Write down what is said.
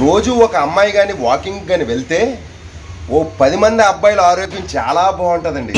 రోజు ఒక అమ్మాయి కానీ వాకింగ్ కానీ వెళ్తే ఓ పది మంది అబ్బాయిల ఆరోగ్యం చాలా బాగుంటుందండి.